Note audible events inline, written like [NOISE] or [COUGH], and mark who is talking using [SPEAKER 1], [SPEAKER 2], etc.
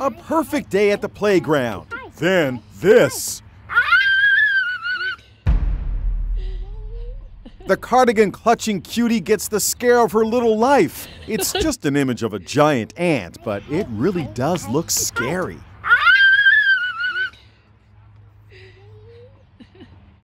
[SPEAKER 1] A perfect day at the playground. Then this. The cardigan clutching cutie gets the scare of her little life. It's [LAUGHS] just an image of a giant ant, but it really does look scary.